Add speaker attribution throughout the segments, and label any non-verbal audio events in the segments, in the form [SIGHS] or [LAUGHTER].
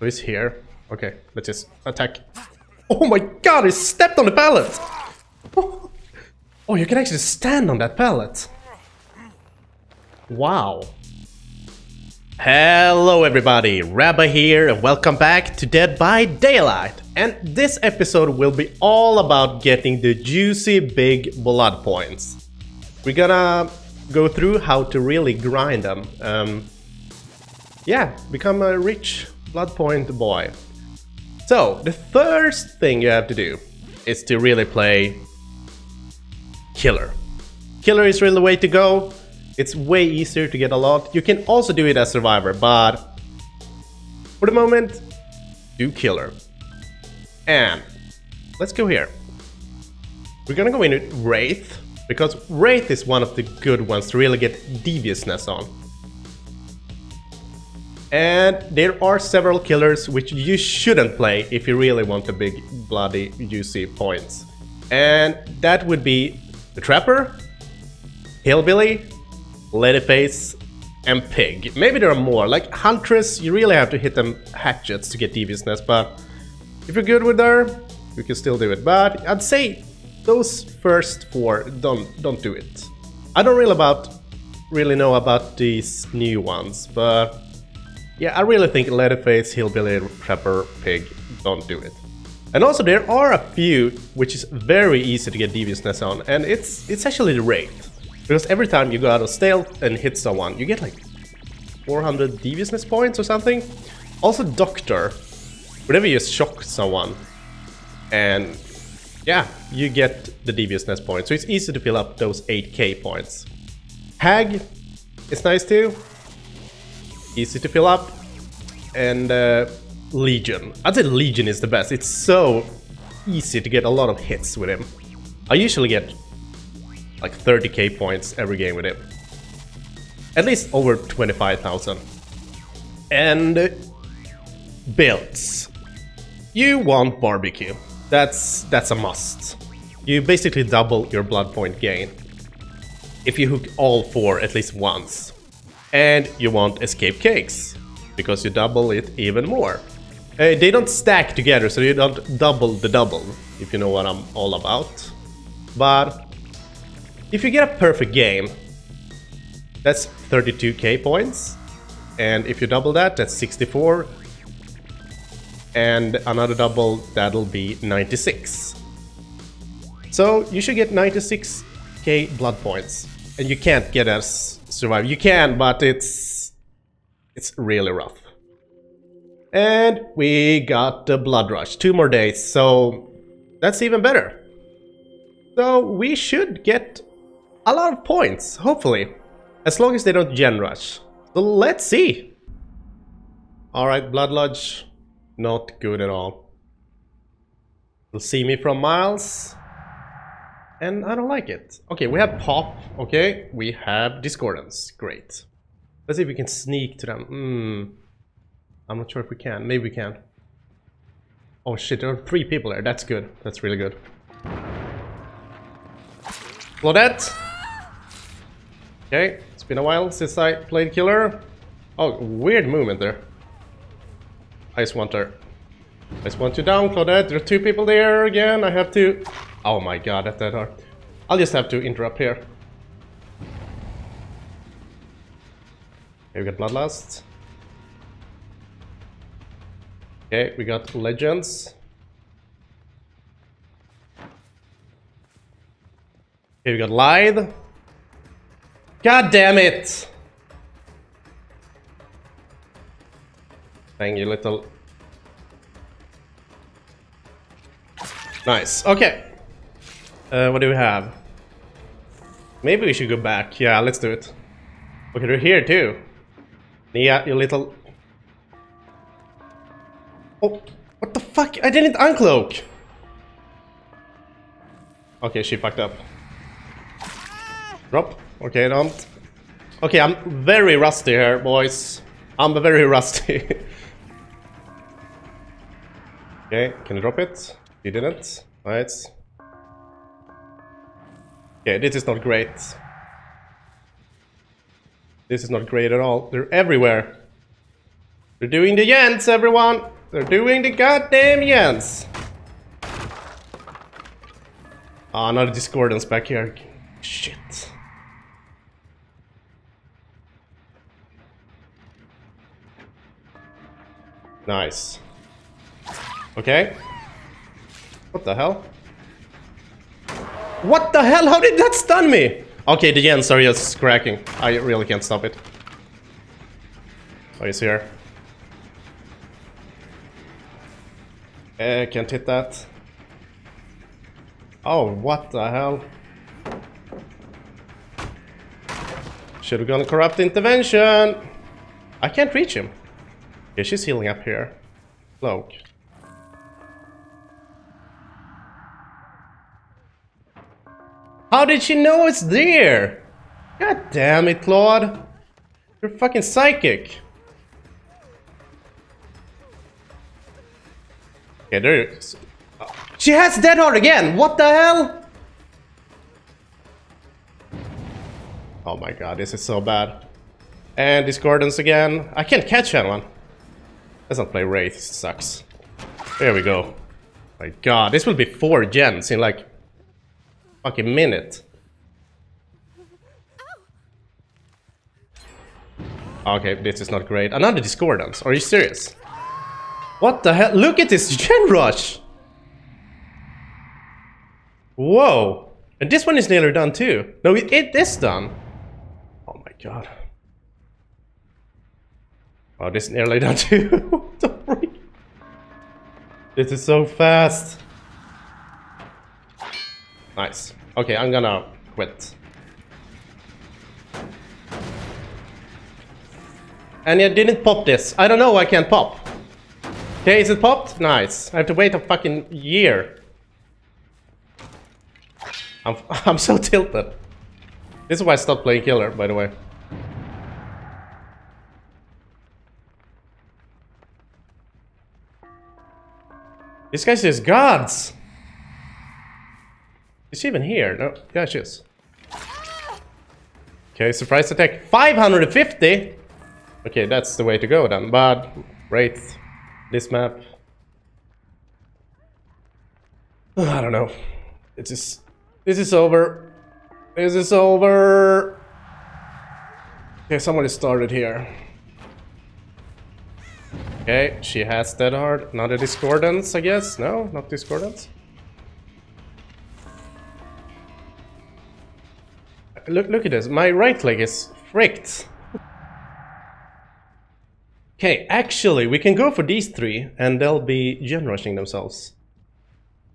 Speaker 1: He's here. Okay, let's just attack. Oh my god, he stepped on the pallet! Oh, oh you can actually stand on that pallet. Wow. Hello everybody, Rabba here and welcome back to Dead by Daylight. And this episode will be all about getting the juicy big blood points. We're gonna go through how to really grind them. Um, yeah, become a rich blood point boy. So, the first thing you have to do is to really play Killer. Killer is really the way to go. It's way easier to get a lot. You can also do it as Survivor, but for the moment, do Killer. And let's go here. We're gonna go into Wraith, because Wraith is one of the good ones to really get deviousness on. And there are several killers which you shouldn't play if you really want the big, bloody, juicy points. And that would be the Trapper, Hillbilly, Leatherface, and Pig. Maybe there are more. Like Huntress, you really have to hit them hatchets to get deviousness, but if you're good with her, you can still do it. But I'd say those first four, don't don't do it. I don't really about really know about these new ones, but yeah, I really think Leatherface, Hillbilly, Trapper, Pig, don't do it. And also there are a few which is very easy to get deviousness on, and it's it's actually the Wraith. Because every time you go out of stealth and hit someone, you get like 400 deviousness points or something. Also Doctor, whenever you shock someone, and yeah, you get the deviousness points. So it's easy to fill up those 8k points. Hag is nice too. Easy to fill up. And uh, Legion. I'd say Legion is the best. It's so easy to get a lot of hits with him. I usually get like 30k points every game with him. At least over 25,000. And uh, builds. You want barbecue. That's that's a must. You basically double your blood point gain if you hook all four at least once. And you want escape cakes because you double it even more. Uh, they don't stack together, so you don't double the double, if you know what I'm all about. But if you get a perfect game, that's 32k points. And if you double that, that's 64 and another double that'll be 96 so you should get 96k blood points and you can't get us survive. You can but it's it's really rough. And we got the blood rush. Two more days so that's even better. So we should get a lot of points hopefully as long as they don't gen rush. So let's see. All right blood lodge not good at all. You'll see me from miles. And I don't like it. Okay, we have Pop. Okay, we have Discordance. Great. Let's see if we can sneak to them. Hmm. I'm not sure if we can. Maybe we can. Oh shit, there are three people there. That's good. That's really good. Claudette. Okay, it's been a while since I played Killer. Oh, weird movement there. I Ice Wanter. Ice want you down, Claudette. There are two people there again. I have to... Oh my god, that's that hard. I'll just have to interrupt here. Okay, we got Bloodlust. Okay, we got Legends. Okay, we got Lithe. God damn it! Thank you, little... Nice. Okay. Uh, what do we have? Maybe we should go back. Yeah, let's do it. Okay, they're here too. Yeah, you little... Oh, what the fuck? I didn't uncloak! Okay, she fucked up. Drop. Okay, don't. Okay, I'm very rusty here, boys. I'm very [LAUGHS] rusty. Okay, can you drop it? You didn't? Right. Okay, this is not great. This is not great at all. They're everywhere. They're doing the Yens, everyone! They're doing the goddamn Yens! Ah, oh, another Discordance back here. Shit. Nice. Okay. What the hell? What the hell? How did that stun me? Okay, the gens are just cracking. I really can't stop it. Oh, he's here. Uh, can't hit that. Oh, what the hell? Should have gone corrupt intervention. I can't reach him. Yeah, she's healing up here. Cloak. How did she know it's there? God damn it, Claude. You're fucking psychic. Okay, there is... She has Dead Hard again! What the hell? Oh my god, this is so bad. And Discordance again. I can't catch anyone. Let's not play Wraith, it sucks. There we go. My god, this will be four gens in like... Fucking minute. Okay, this is not great. Another Discordance, are you serious? What the hell? Look at this gen rush! Whoa! And this one is nearly done too. No, it, it is done. Oh my god. Oh, this is nearly [LAUGHS] done too. [LAUGHS] this is so fast. Nice. Okay, I'm gonna quit. And it didn't pop this. I don't know I can't pop. Okay, is it popped? Nice. I have to wait a fucking year. I'm, [LAUGHS] I'm so tilted. This is why I stopped playing killer, by the way. This guy says gods! Is she even here? No, yeah, she is. Okay, surprise attack. 550? Okay, that's the way to go then. But, Wraith, this map. [SIGHS] I don't know. It's is, this is over. This is over. Okay, somebody started here. Okay, she has Dead Hard. Not a Discordance, I guess? No, not Discordance. Look, look at this. My right leg is fricked. okay, actually, we can go for these three, and they'll be gen rushing themselves.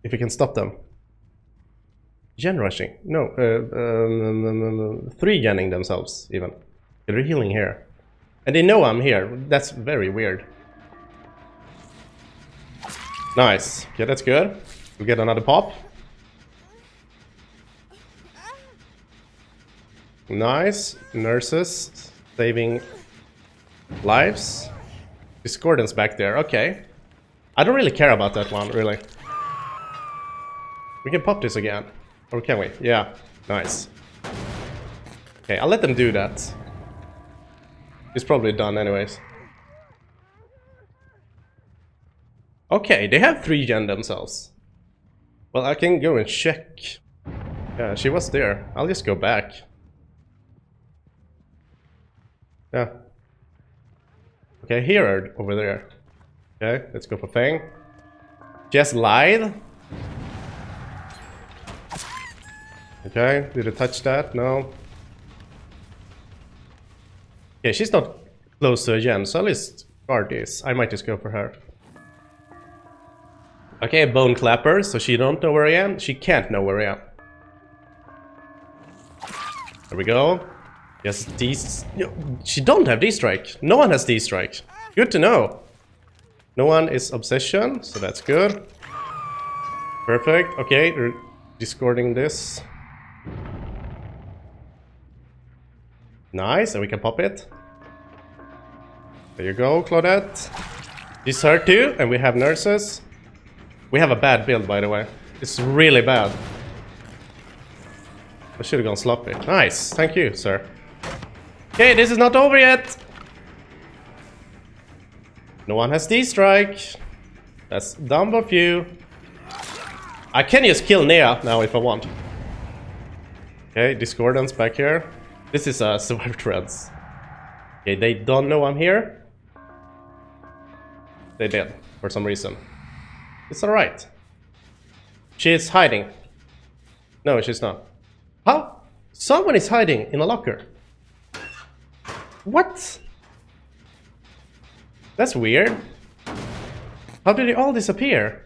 Speaker 1: If we can stop them. Gen rushing? No, uh, um, um, um, three genning themselves, even. They're healing here. And they know I'm here. That's very weird. Nice. Okay, that's good. We get another pop. Nice. Nurses saving lives. Discordance back there. Okay. I don't really care about that one, really. We can pop this again. Or can we? Yeah. Nice. Okay, I'll let them do that. It's probably done anyways. Okay, they have three gen themselves. Well, I can go and check. Yeah, she was there. I'll just go back. Yeah. Okay, here or over there. Okay, let's go for Fang. Just lied. Okay, did it touch that? No. Okay, she's not close to a gem, so at least guard this. I might just go for her. Okay, Bone Clapper, so she don't know where I am. She can't know where I am. There we go. Yes, these... She don't have D-Strike. No one has D-Strike. Good to know. No one is Obsession, so that's good. Perfect. Okay, we're discording this. Nice, and we can pop it. There you go, Claudette. This her too, and we have nurses. We have a bad build, by the way. It's really bad. I should have gone sloppy. Nice. Thank you, sir. Okay, this is not over yet. No one has D-Strike. That's dumb of you. I can just kill Nea now if I want. Okay, Discordance back here. This is uh, [LAUGHS] Survivor Threads. Okay, they don't know I'm here. They did, for some reason. It's alright. She is hiding. No, she's not. How? Someone is hiding in a locker. What? That's weird. How did they all disappear?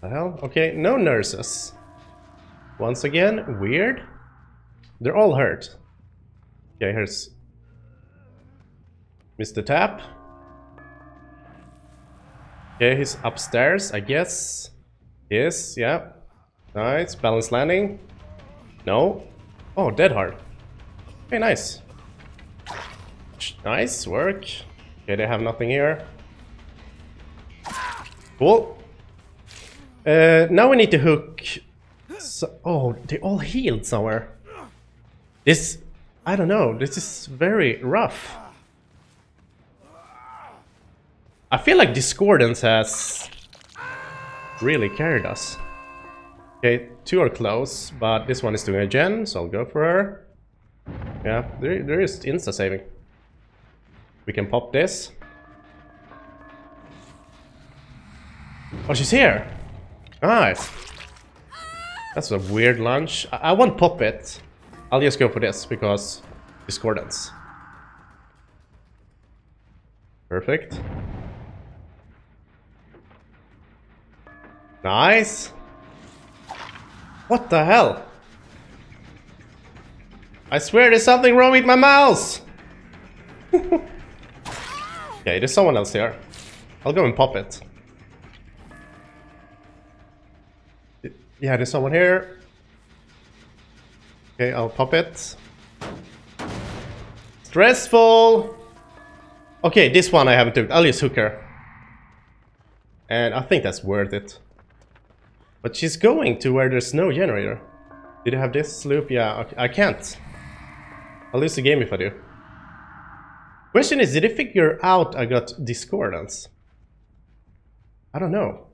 Speaker 1: The hell? Okay, no nurses. Once again, weird. They're all hurt. Okay, here's Mr. Tapp. Okay, he's upstairs, I guess. Yes, yeah. Nice. Balanced Landing. No. Oh, dead hard. Okay, nice. Nice work. Okay, they have nothing here. Cool. Uh, now we need to hook... So oh, they all healed somewhere. This... I don't know, this is very rough. I feel like Discordance has really carried us. Okay, two are close, but this one is doing a gen, so I'll go for her. Yeah, there, there is insta-saving. We can pop this. Oh, she's here! Nice! That's a weird lunge. I, I won't pop it. I'll just go for this, because discordance. Perfect. Nice! What the hell? I swear there's something wrong with my mouse! [LAUGHS] okay, there's someone else here. I'll go and pop it. Yeah, there's someone here. Okay, I'll pop it. Stressful! Okay, this one I haven't took. I'll just hook her. And I think that's worth it. But she's going to where there's no generator. Did you have this loop? Yeah, okay. I can't. I'll lose the game if I do. Question is, did they figure out I got discordance? I don't know.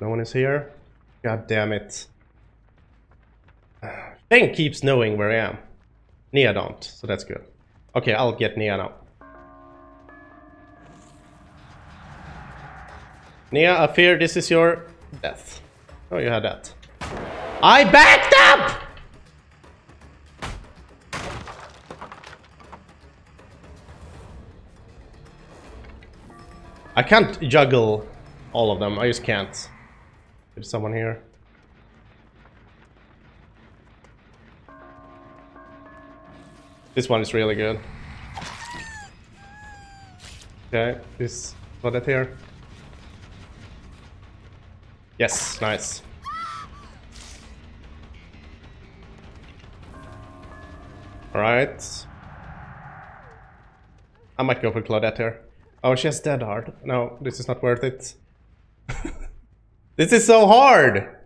Speaker 1: No one is here? God damn it. Feng keeps knowing where I am. Nea don't, so that's good. Okay, I'll get Nea now. Nea, I fear this is your death. Oh, you had that. I backed up! I can't juggle all of them, I just can't. There's someone here. This one is really good. Okay, this that here. Yes, nice. Alright. I might go for Claudette here. Oh, she has dead hard. No, this is not worth it. [LAUGHS] this is so hard!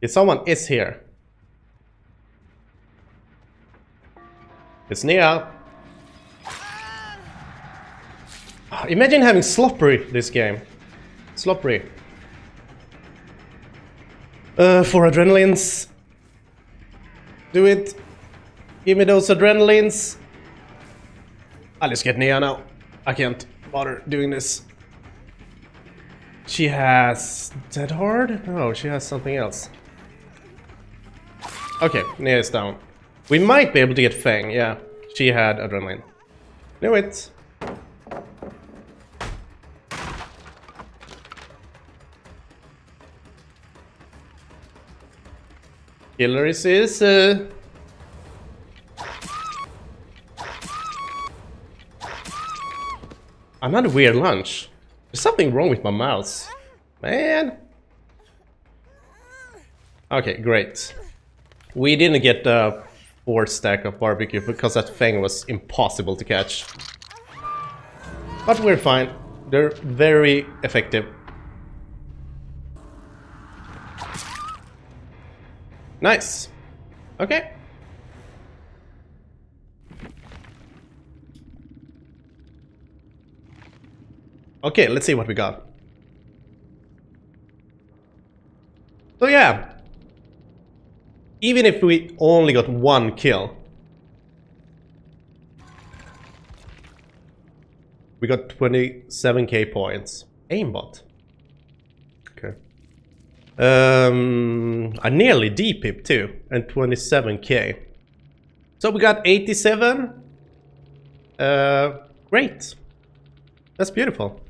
Speaker 1: If someone is here. It's Nea. Imagine having Sloppery this game. Sloppery. Uh, for adrenalines. Do it. Give me those adrenalines. I'll just get Nea now. I can't bother doing this. She has dead hard? No, she has something else. Okay, Nea is down. We might be able to get Fang, yeah. She had adrenaline. Knew it. Hillary's is... Uh... Another weird lunch. There's something wrong with my mouse. Man. Okay, great. We didn't get the four stack of barbecue because that thing was impossible to catch. But we're fine. They're very effective. Nice. Okay. Okay, let's see what we got. So yeah, even if we only got one kill, we got 27k points. Aimbot. Okay. Um, I nearly D-pip too, and 27k. So we got 87. Uh, great. That's beautiful.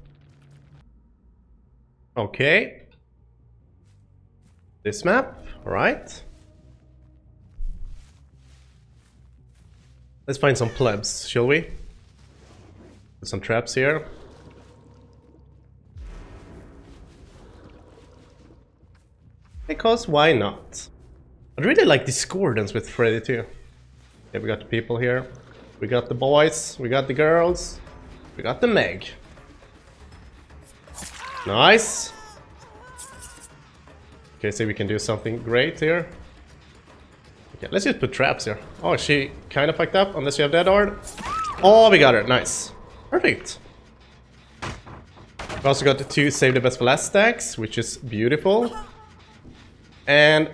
Speaker 1: Okay. This map, alright. Let's find some plebs, shall we? Put some traps here. Because why not? I really like discordance with Freddy too. Yeah, we got the people here. We got the boys, we got the girls, we got the Meg. Nice! Okay, so we can do something great here. Okay, let's just put traps here. Oh, she kind of fucked up, unless you have dead hard. Oh, we got her. Nice. Perfect. We also got the two save the best for last stacks, which is beautiful. And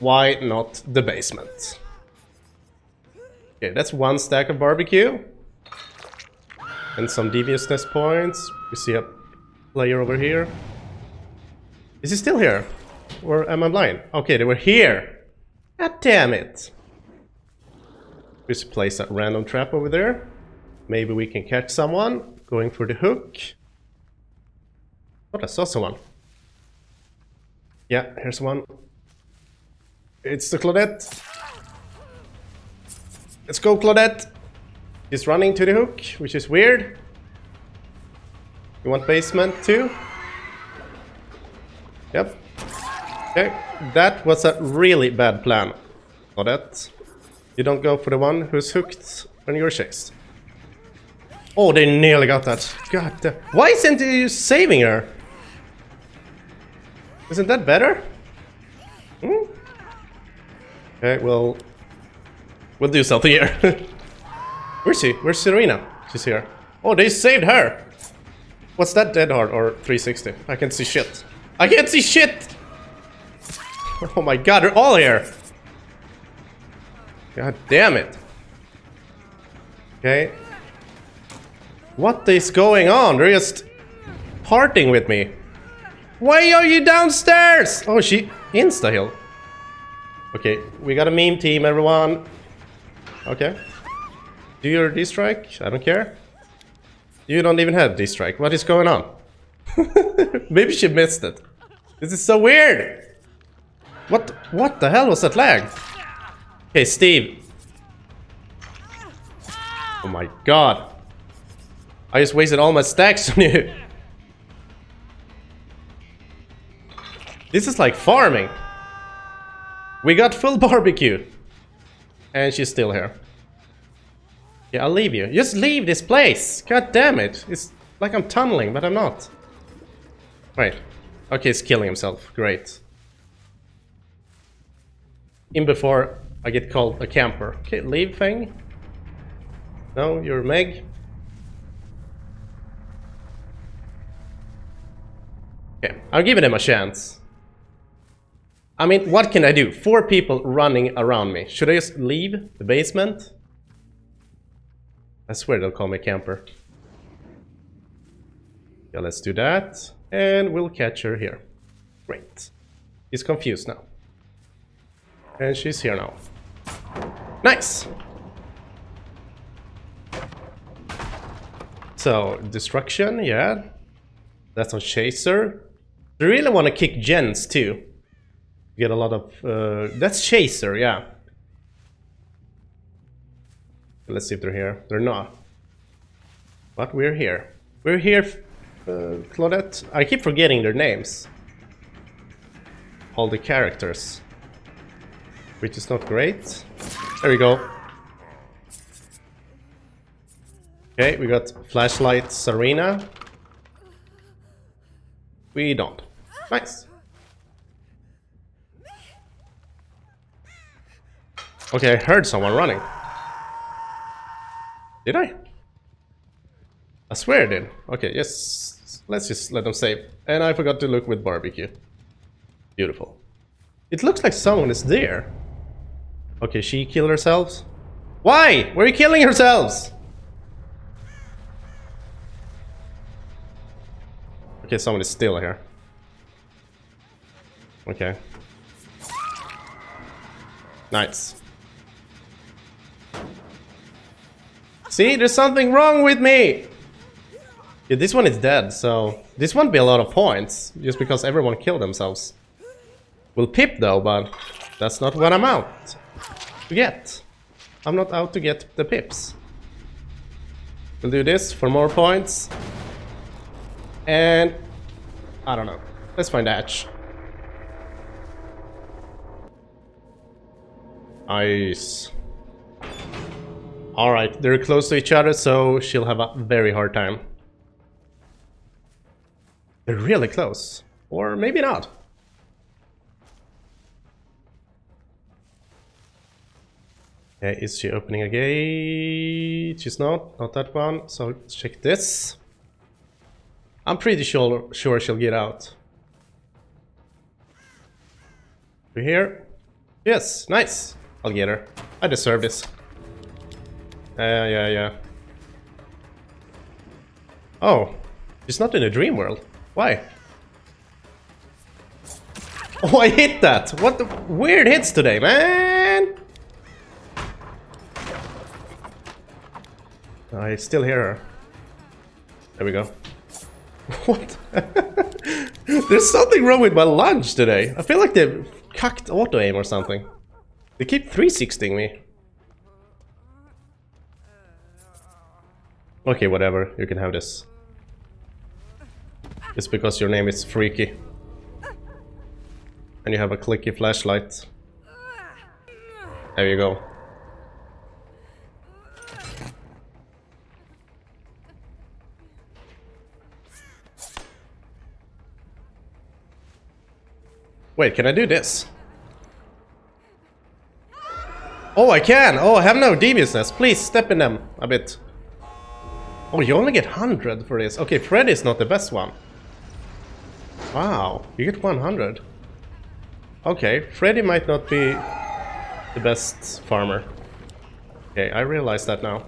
Speaker 1: why not the basement? Okay, that's one stack of barbecue. And some deviousness points. We see a player over here. Is he still here? Or am I blind? Okay, they were here. God damn it. Just place a random trap over there. Maybe we can catch someone. Going for the hook. Oh, I saw someone. Yeah, here's one. It's the Claudette. Let's go, Claudette. He's running to the hook, which is weird. You want basement too? Yep. Okay, that was a really bad plan. Claudette. You don't go for the one who's hooked on your chase. Oh, they nearly got that. God damn. Why isn't he saving her? Isn't that better? Hmm? Okay, well... We'll do something here. [LAUGHS] Where's she? Where's Serena? She's here. Oh, they saved her! What's that dead hard or 360? I can't see shit. I can't see shit! [LAUGHS] Oh my god, they're all here! God damn it. Okay. What is going on? They're just parting with me. Why are you downstairs? Oh, she insta-heal. Okay, we got a meme team, everyone. Okay. Do your D-strike? I don't care. You don't even have D-strike. What is going on? [LAUGHS] Maybe she missed it. This is so weird. What what the hell was that lag? Okay, Steve. Oh my god. I just wasted all my stacks [LAUGHS] on you. This is like farming. We got full [LAUGHS] barbecue. And she's still here. Yeah, I'll leave you. Just leave this place! God damn it! It's like I'm tunneling, but I'm not. Wait. Okay, he's killing himself. Great. In before I get called a camper. Okay, leave thing. No, you're Meg. Okay, I'm giving him a chance. I mean, what can I do? Four people running around me. Should I just leave the basement? I swear they'll call me camper. Yeah, let's do that. And we'll catch her here. Great. He's confused now. And she's here now. Nice! So, destruction, yeah. That's on Chaser. I really want to kick gens too. Get a lot of... Uh, that's Chaser, yeah. Let's see if they're here. They're not. But we're here. We're here, uh, Claudette. I keep forgetting their names. All the characters. Which is not great. There we go. Okay, we got flashlight Serena. We don't. Nice. Okay, I heard someone running. Did I? I swear did. Okay, yes. Let's just let them save. And I forgot to look with barbecue. Beautiful. It looks like someone is there. Okay, she killed herself. Why? Were you killing yourselves? Okay, someone is still here. Okay. Nice. See, there's something wrong with me! Yeah, this one is dead, so... This won't be a lot of points, just because everyone killed themselves. Will pip though, but that's not what I'm out to get. I'm not out to get the pips. We'll do this for more points. And... I don't know. Let's find Ash. Nice. Alright, they're close to each other, so she'll have a very hard time. They're really close. Or maybe not. Okay, is she opening a gate? She's not, not that one. So let's check this. I'm pretty sure, sure she'll get out. We here? Yes, nice. I'll get her. I deserve this. Yeah, yeah, yeah. Oh, it's not in a dream world. Why? [LAUGHS] Oh, I hit that! What the weird hits today, man! I still hear her. There we go. [LAUGHS] What? [LAUGHS] There's something wrong with my lunge today. I feel like they've cucked auto-aim or something. They keep 360ing me. Okay, whatever. You can have this. It's because your name is Freaky. And you have a clicky flashlight. There you go. Wait, can I do this? Oh, I can! Oh, I have no deviousness. Please, step in them a bit. Oh, you only get 100 for this. Okay, Freddy's not the best one. Wow, you get 100. Okay, Freddy might not be the best farmer. Okay, I realize that now.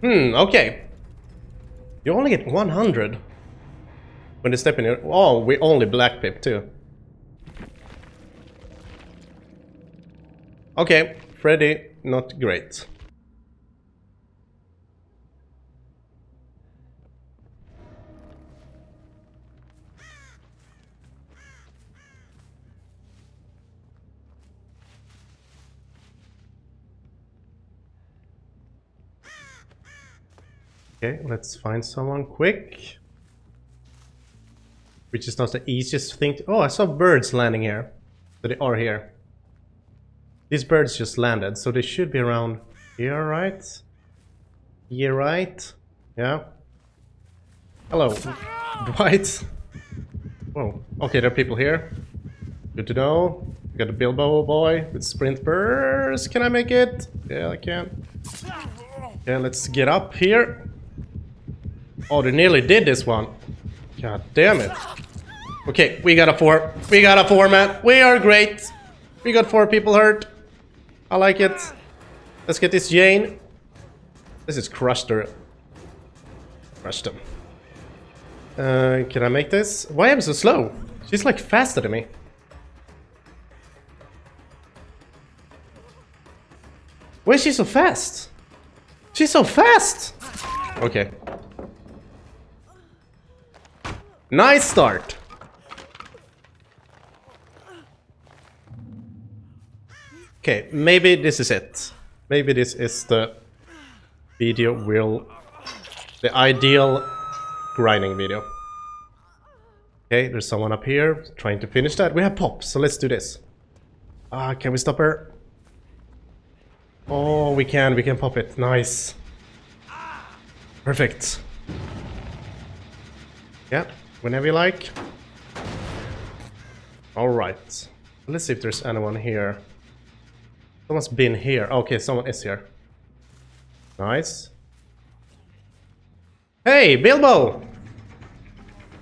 Speaker 1: Hmm, okay. You only get 100 when they step in here. Oh, we only black pip too. Okay, Freddy, not great. Okay, let's find someone quick. Which is not the easiest thing to... Oh, I saw birds landing here. So they are here. These birds just landed, so they should be around here, right? Here, right? Yeah. Hello, [LAUGHS] Dwight. Whoa. Okay, there are people here. Good to know. We got a Bilbo boy with sprint burst. Can I make it? Yeah, I can. Yeah, let's get up here. Oh, they nearly did this one. God damn it. Okay, we got a four. We got a four, man. We are great. We got four people hurt. I like it. Let's get this Jane. This is crushed her. Crushed him. Uh, can I make this? Why am I so slow? She's like faster than me. Why is she so fast? She's so fast! Okay. Nice start. Okay, maybe this is it. Maybe this is the video will... The ideal grinding video. Okay, there's someone up here trying to finish that. We have pop, so let's do this. Ah, uh, can we stop her? Oh, we can, we can pop it. Nice. Perfect. Yeah, whenever you like. Alright. Let's see if there's anyone here. Someone's been here. Okay, someone is here. Nice. Hey, Bilbo!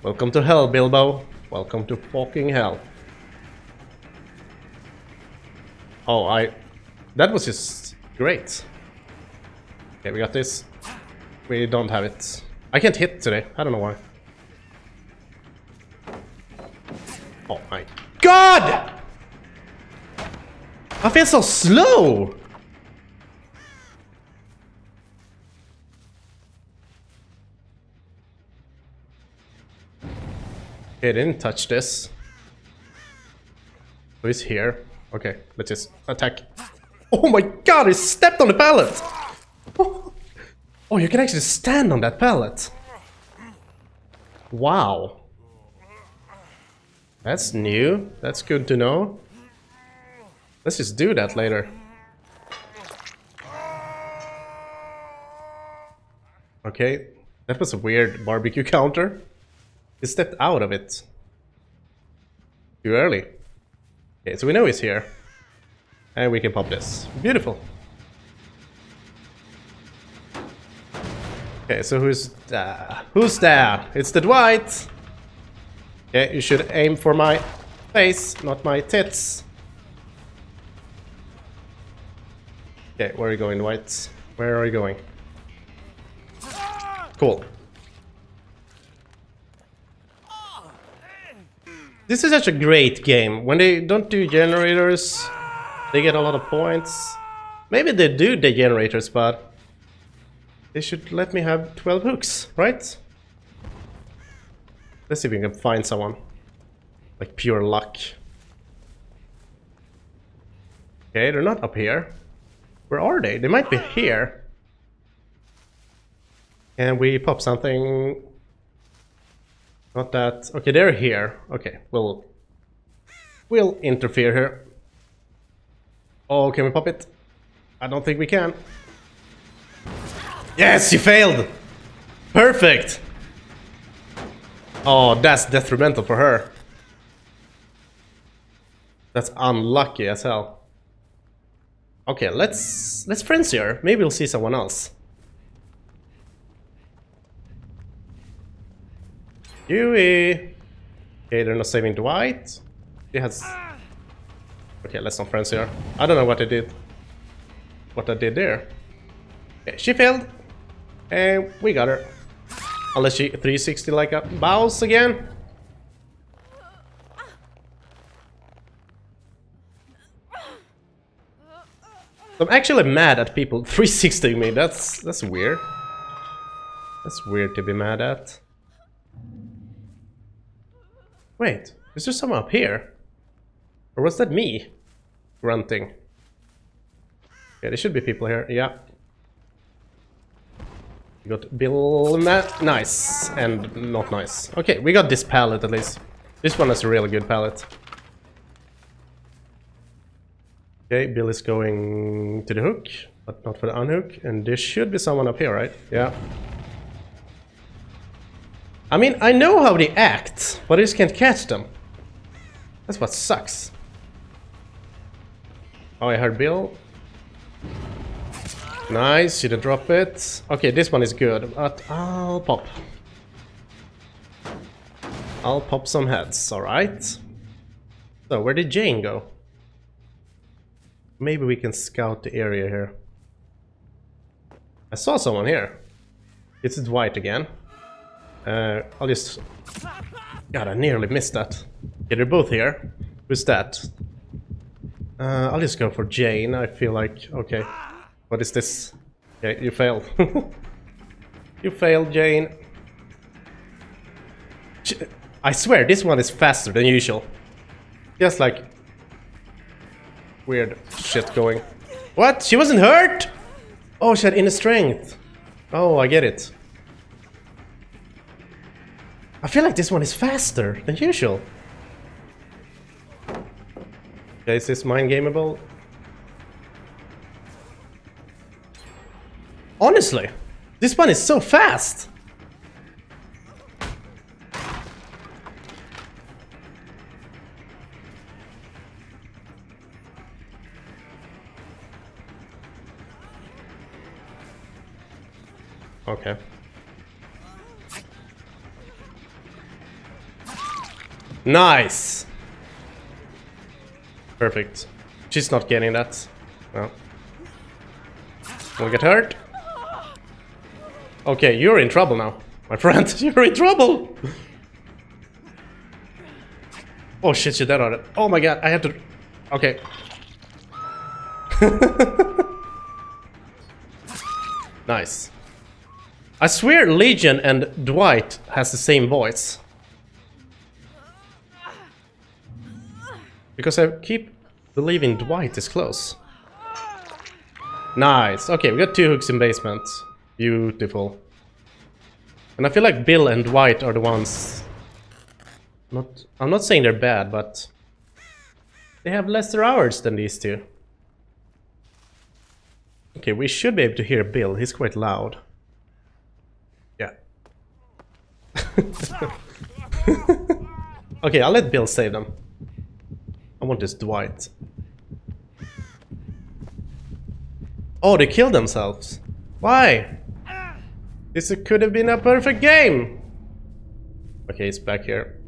Speaker 1: Welcome to hell, Bilbo. Welcome to fucking hell. Oh, I... That was just great. Okay, we got this. We don't have it. I can't hit today. I don't know why. Oh my god! I feel so slow! Okay, didn't touch this. Oh, Who is here? Okay, let's just attack. Oh my god, he stepped on the pallet! [LAUGHS] Oh, you can actually stand on that pallet. Wow. That's new. That's good to know. Let's just do that later. Okay, that was a weird barbecue [LAUGHS] counter. He stepped out of it. Too early. Okay, so we know he's here. And we can pop this. Beautiful. Okay, so who's there? Who's there? It's the Dwight! Okay, you should aim for my face, not my tits. Okay, where are you going, Dwight? Where are you going? Cool. This is such a great game. When they don't do generators, they get a lot of points. Maybe they do the generators, but they should let me have 12 hooks, right? Let's see if we can find someone. Like pure luck. Okay, they're not up here. Where are they? They might be here. And we pop something. Not that. Okay, they're here. Okay, we'll we'll interfere here. Oh, can we pop it? I don't think we can. Yes, you failed! Perfect! Oh, that's detrimental for her. That's unlucky as hell. Okay, let's let's frenzy her. Maybe we'll see someone else. Huey! Okay, they're not saving Dwight. He has... Okay, let's not frenzy her. I don't know what I did. What I did there. Okay, she failed. And we got her. Unless she 360 like a bounce again. I'm actually mad at people [LAUGHS] 360 me. That's that's weird. That's weird to be mad at. Wait, is there someone up here? Or was that me? Grunting. Yeah, there should be people here. Yeah, we got Bill... Matt. Nice. And not nice. Okay, we got this pallet at least. This one is a really good pallet. Okay, Bill is going to the hook, but not for the unhook. And there should be someone up here, right? Yeah. I mean, I know how they act, but I just can't catch them. That's what sucks. Oh, I heard Bill. Nice, you did drop it. Okay, this one is good, but I'll pop. I'll pop some heads, alright. So, where did Jane go? Maybe we can scout the area here. I saw someone here. It's Dwight again. Uh, I'll just... God, I nearly missed that. Okay, they're both here. Who's that? Uh, I'll just go for Jane. I feel like... Okay. What is this? Yeah, you failed. [LAUGHS] you failed, Jane. I swear, this one is faster than usual. Just like... Weird shit going. What? She wasn't hurt? Oh, she had inner strength. Oh, I get it. I feel like this one is faster than usual. Okay, is this mind gameable? Honestly, this one is so fast. Okay. Nice! Perfect. She's not getting that. No. Will get hurt. Okay, you're in trouble now. My friend, [LAUGHS] you're in trouble! oh shit, you're dead on it. Oh my god, I have to... Okay. [LAUGHS] nice. I swear Legion and Dwight has the same voice. Because I keep believing Dwight is close. Nice. Okay, we got two hooks in basement. Beautiful. And I feel like Bill and Dwight are the ones... Not, I'm not saying they're bad, but... They have lesser hours than these two. Okay, we should be able to hear Bill. He's quite loud. Yeah. [LAUGHS] okay, I'll let Bill save them. I want this Dwight. Oh, they killed themselves. Why? This could have been a perfect game. Okay, he's back here.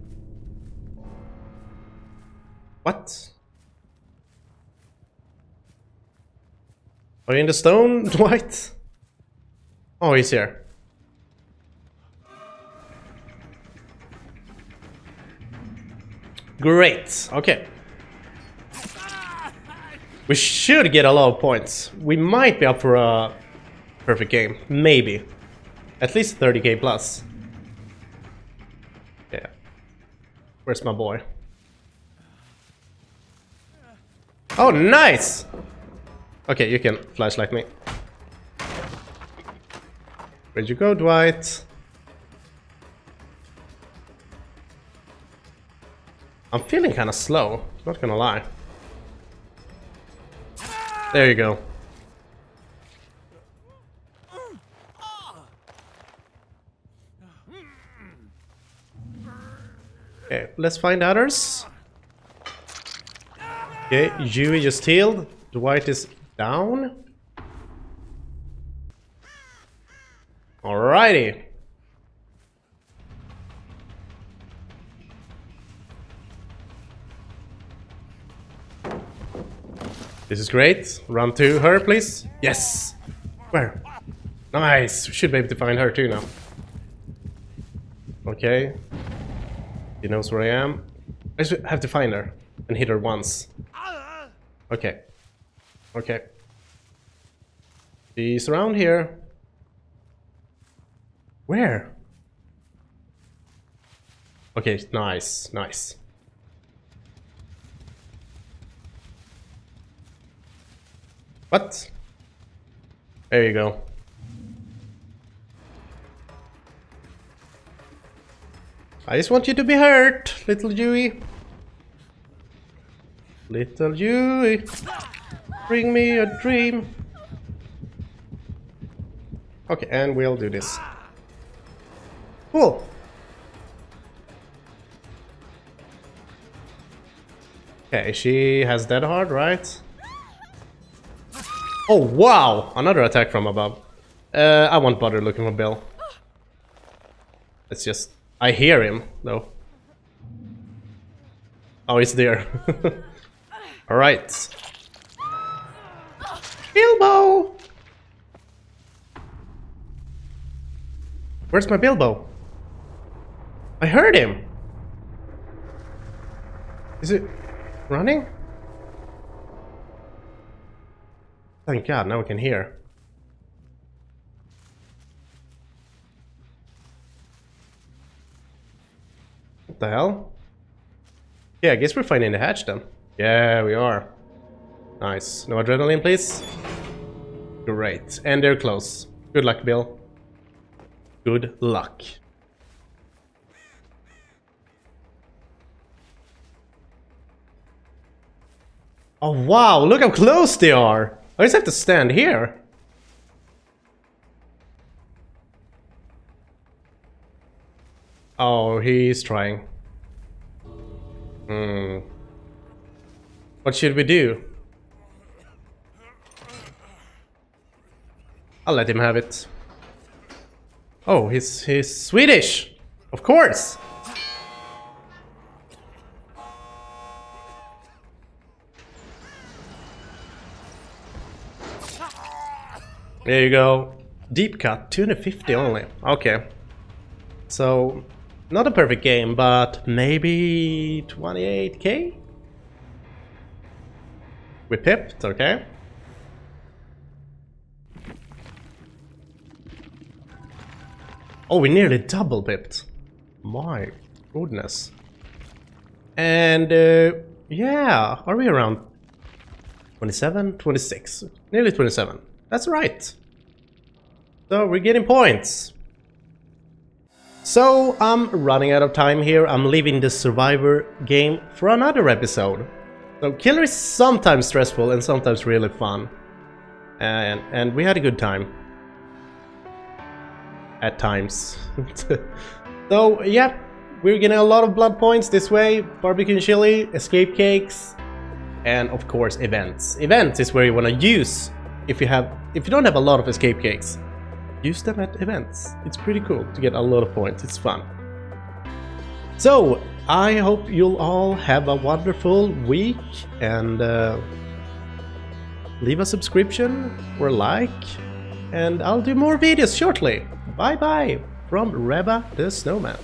Speaker 1: What? Are you in the stone, [LAUGHS] Dwight? Oh, he's here. Great. Okay. We should get a lot of points. We might be up for a perfect game. Maybe. At least 30k plus. Yeah. Where's my boy? Oh, nice! Okay, you can flashlight me. Where'd you go, Dwight? I'm feeling kind of slow, not gonna lie. There you go. Okay, let's find others. Okay, Yui just healed. Dwight is down. Alrighty. This is great. Run to her, please. Yes. Where? Nice. We should be able to find her too now. Okay. He knows where I am. I just have to find her and hit her once. Okay. Okay. She's around here. Where? Okay, nice, nice. What? There you go. I just want you to be hurt, little Yui. Little Yui, bring me a dream. Okay, and we'll do this. Cool. Okay, she has dead hard, right? Oh, wow! Another attack from above. Uh, I won't bother looking for Bill. It's just... I hear him, though. Oh, he's there. [LAUGHS] Alright. Bilbo! Where's my Bilbo? I heard him! Is it running? Thank God, now we can hear. What the hell? Yeah, I guess we're finding the hatch then. Yeah, we are. Nice. No adrenaline, please. Great. And they're close. Good luck, Bill. Good luck. Oh wow, look how close they are! I just have to stand here. Oh, he's trying. Hmm. What should we do? I'll let him have it. Oh, he's, he's Swedish! Of course! There you go. Deep cut, 250 only. Okay. So, not a perfect game, but maybe 28k? We pipped, okay. Oh, we nearly double pipped. My goodness. And, uh, yeah, are we around 27, 26? Nearly 27. That's right. So we're getting points. So I'm running out of time here. I'm leaving the Survivor game for another episode. So Killer is sometimes stressful and sometimes really fun. And, and we had a good time. At times. [LAUGHS] so yeah, we're getting a lot of blood points this way. Barbecue and chili, escape cakes, and of course events. Events is where you want to use if you have if you don't have a lot of escape cakes. Use them at events. It's pretty cool to get a lot of points. It's fun. So, I hope you'll all have a wonderful week and uh, leave a subscription or like and I'll do more videos shortly. Bye bye from Rabba the Snowman.